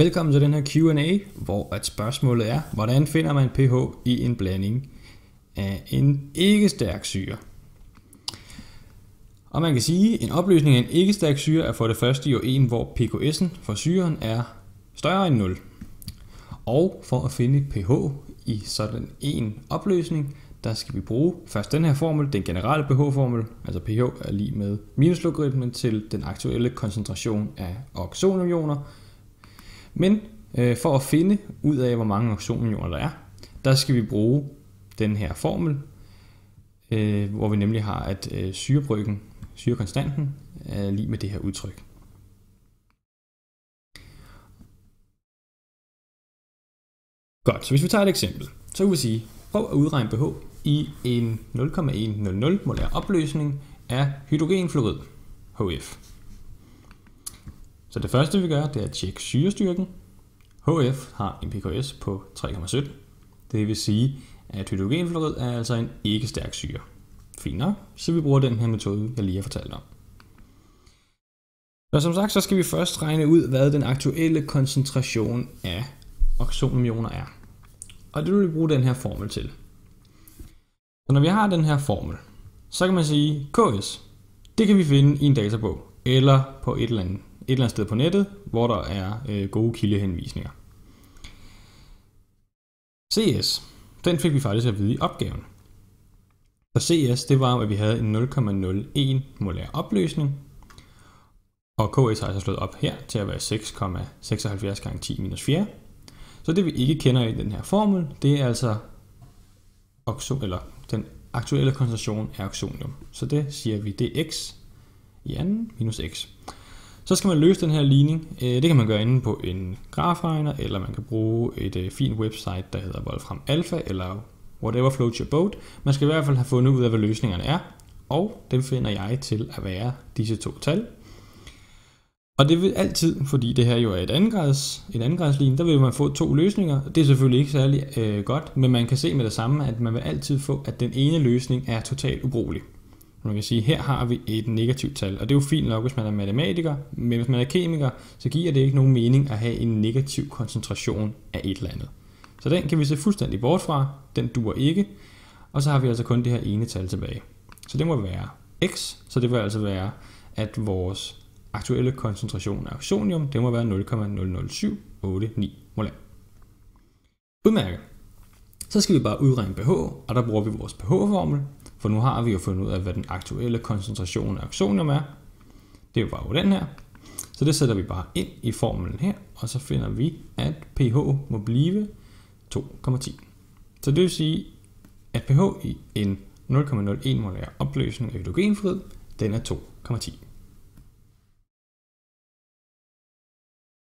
Velkommen til den her Q&A, hvor at spørgsmålet er, hvordan finder man pH i en blanding af en ikke-stærk syre? Og man kan sige, at en opløsning af en ikke-stærk syre er for det første jo en, hvor pKS'en for syren er større end 0. Og for at finde pH i sådan en opløsning, der skal vi bruge først den her formel, den generelle pH-formel, altså pH er lige med minuslogaritmen til den aktuelle koncentration af oxonioner, men øh, for at finde ud af, hvor mange oxonioner der er, der skal vi bruge den her formel, øh, hvor vi nemlig har, at øh, syrebryggen, syrekonstanten, er lige med det her udtryk. Godt, så hvis vi tager et eksempel, så kan vi sige, prøv at udregne pH i en 0,100 molær opløsning af hydrogenfluorid, HF. Så det første vi gør, det er at tjekke syrestyrken. HF har en pKs på 3,17. Det vil sige, at hydrogenfluorid er altså en ikke stærk syre. Fint nok, så vi bruger den her metode, jeg lige har fortalt om. Og som sagt, så skal vi først regne ud, hvad den aktuelle koncentration af oxonioner er. Og det vil vi bruge den her formel til. Så når vi har den her formel, så kan man sige, KS, det kan vi finde i en databog, eller på et eller andet eller andet sted på nettet, hvor der er øh, gode kildehenvisninger. CS, den fik vi faktisk at vide i opgaven. For CS, det var, at vi havde en 0,01 molær opløsning, og KS har altså slået op her til at være 6,76 gange 10 minus 4. Så det vi ikke kender i den her formel, det er altså oxo, eller den aktuelle koncentration af oxonium. Så det siger vi, det er x i anden minus x. Så skal man løse den her ligning. Øh, det kan man gøre inde på en grafregner, eller man kan bruge et øh, fint website, der hedder Wolfram Alpha, eller whatever floats your boat. Man skal i hvert fald have fundet ud af, hvad løsningerne er, og dem finder jeg til at være disse to tal. Og det vil altid, fordi det her jo er et andengrads, en andengradslinje, der vil man få to løsninger. Det er selvfølgelig ikke særlig øh, godt, men man kan se med det samme, at man vil altid få, at den ene løsning er totalt ubrugelig. Man kan sige, her har vi et negativt tal, og det er jo fint nok, hvis man er matematiker, men hvis man er kemiker, så giver det ikke nogen mening at have en negativ koncentration af et eller andet. Så den kan vi se fuldstændig bort fra, den duer ikke, og så har vi altså kun det her ene tal tilbage. Så det må være x, så det vil altså være, at vores aktuelle koncentration af oxonium, det må være 0,00789 molar. Udmærket. Så skal vi bare udregne pH, og der bruger vi vores pH-formel, for nu har vi jo fundet ud af, hvad den aktuelle koncentration af oxonium er. Det var jo den her. Så det sætter vi bare ind i formlen her, og så finder vi, at pH må blive 2,10. Så det vil sige, at pH i en 0,01 molær opløsning af hydrogenfluorid, den er 2,10.